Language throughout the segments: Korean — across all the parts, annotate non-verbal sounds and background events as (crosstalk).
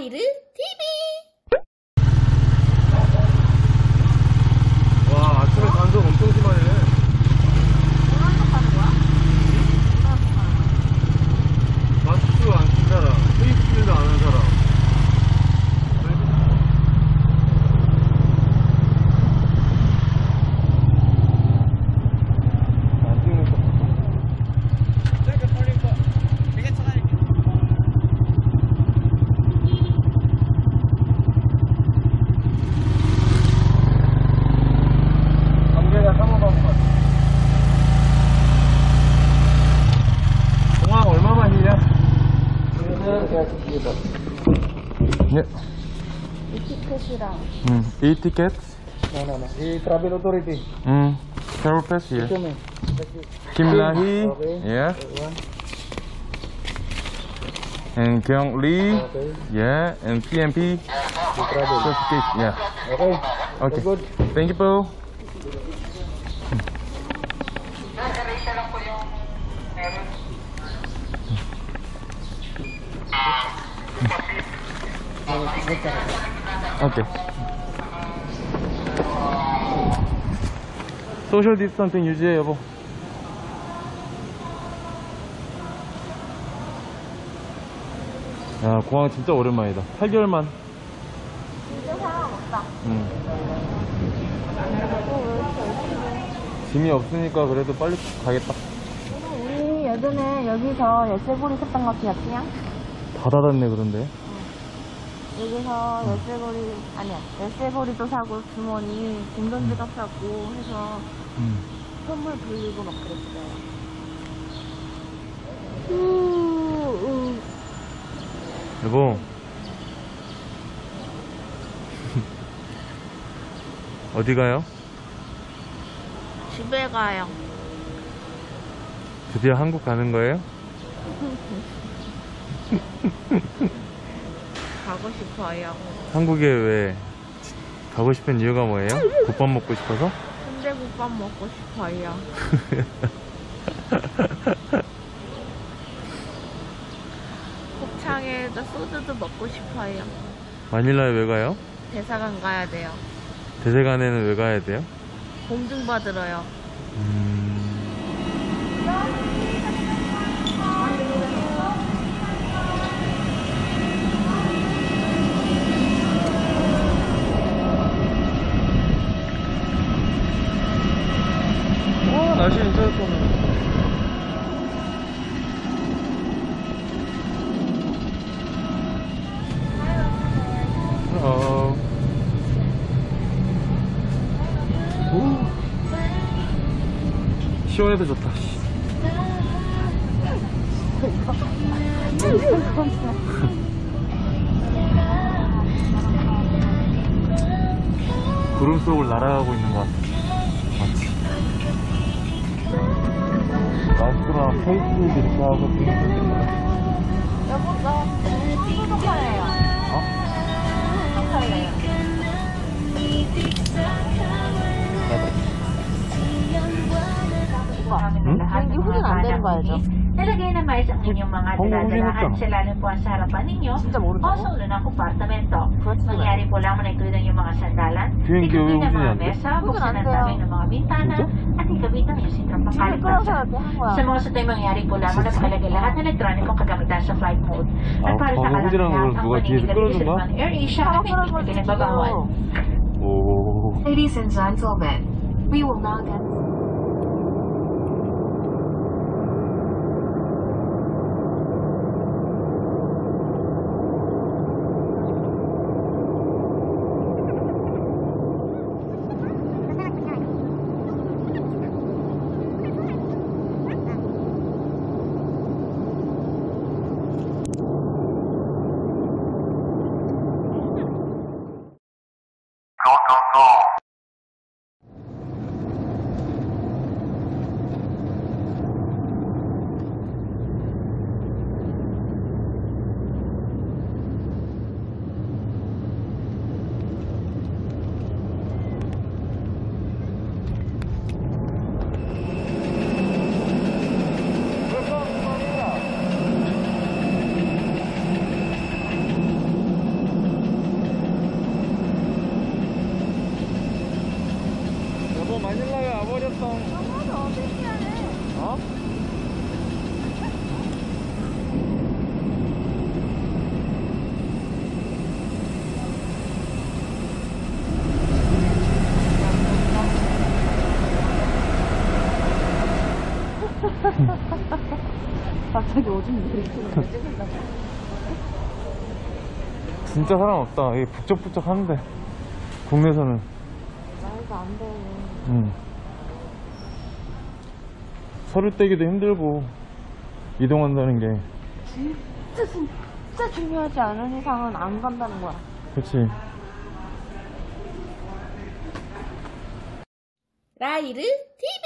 아이 gitu ya Hmm. E-ticket? No, no. E-travel authority. Hmm. Ya? Kim Lahi, ya. And Kyung Lee, ya. And PMP. Certificate, ya. Oke. Oke. Thank you, po. 오케이. social distancing 유지해 여보. 야 공항 진짜 오랜만이다. 8개월 만. 진짜 사람 없다. 응. 짐이 없으니까 그래도 빨리 가겠다. 우리 예전에 여기서 열쇠고리 샀던 거 기억해요? 다 닫았네 그런데. 여기서 열쇠고리 아니야 열쇠고리도 사고 주머니 공전지갑 사고 해서 음. 선물 돌리고 막 그랬어요. 우, 우. 여보. (laughs) 어디 가요? 집에 가요. 드디어 한국 가는 거예요? (laughs) 가고 싶어요. 한국에 왜 가고 싶은 이유가 뭐예요? 국밥 먹고 싶어서? 순대국밥 먹고 싶어요. (laughs) 곱창에다 소주도 먹고 싶어요. 마닐라에 왜 가요? 대사관 가야 돼요. 대세관에는 왜 가야 돼요? 공증 받으러요. 음... 어, 날씨 괜찮았어. 어. 오. 시원해도 좋다. 씨. (laughs) 구름 속을 날아가고 있는 것 같아. 마스크랑 페이스도 이렇게 하고 되게 좋겠다. 여보, 나 소독할래요. 어? 소독할래요. 응? 비행기 후진 안 되는 거 알죠? Nalagay na mais ang inyong mga Kung dinadalahan umiinit sa lalo po sa harapan ninyo 진짜 o 모른다고? sa ulo ng kompartamento. 그렇지. Mangyari po lamang na ikludan yung mga sandalan, 비행기 왜 ikabit ng 우진이 mga 안 돼? mesa, 우진 buksan 안 ang 돼요. dami ng mga bintana, gamitan ay si Trump Sa mga satay mangyari po lamang na pakalagay lahat ng elektronikong kagamitan sa flight mode. At para sa kalagayan ang paninigaligay sa AirAsia at may. Ladies and gentlemen, we will now dance. 마닐라에 와버렸어. 어, 신기하네. 어? 갑자기 오줌 내리고. (laughs) 진짜 사람 없다. 이게 북적북적 하는데. 국내에서는. 말도 안 돼. 응. 서류 떼기도 힘들고, 이동한다는 게. 진짜, 진짜 중요하지 않은 이상은 안 간다는 거야. 그치. 라이르 TV.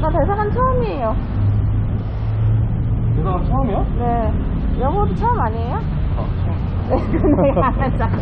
나 대사관 처음이에요. 대사관 처음이야? 네. 영어도 처음 아니에요? 아, 처음. 내가 안 했잖아.